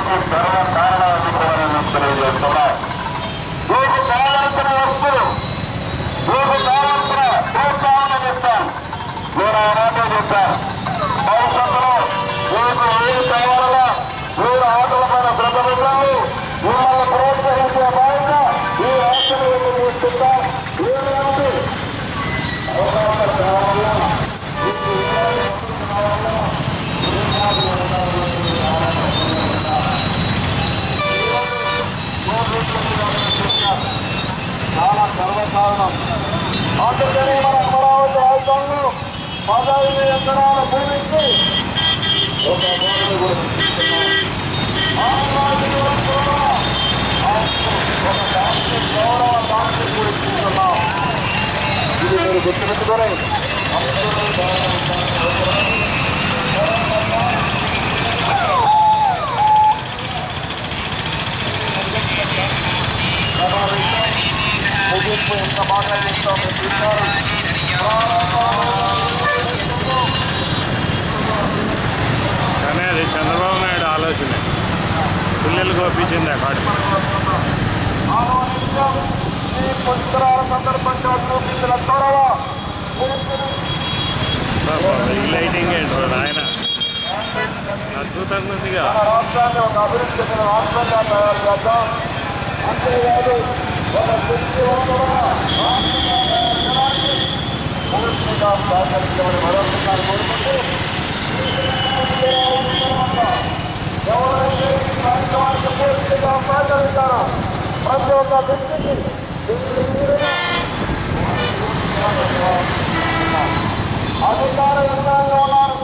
మరణాలకు సర్వ కారణాలు తెలియజేస్తున్నాయి మీకు కావాల్సిన వస్తువు మీకు కావాల్సిన ప్రోత్సాహం చేస్తాను నేను ఆనాటే చెప్పాను భవిష్యత్ అందుకనే మన అమరావతి రాజధానిలో పదహైదు ఎకరాల భూమికి ఒక భూమిని గుర్తిస్తున్నాం కూడా ఇది మీరు గుర్తుపెట్టుకోరే అందరూ ముగింపు ఎంత బాగా కానీ అది చంద్రబాబు నాయుడు ఆలోచనే. పిల్లలు గోపించింది అక్కడ. ఈ లైటింగ్ ఏంటో ఆయన అద్భుతంగా ఉందిగా. రాష్ట్రాన్ని ఒక అభివృద్ధి చెందిన రాష్ట్రంగా తయారు చేద్దాం. అంతేకాదు ఒక శక్తివంతమైన రాష్ట్రంగా తయారు చేయడానికి పూర్తిగా సహకరించమని మరొకసారి కోరుకుంటూ ఎవరైతే ఈ కార్యక్రమానికి పూర్తిగా ప్రతి ఒక్క వ్యక్తికి అధికార యంత్రాంగం ఉన్నారు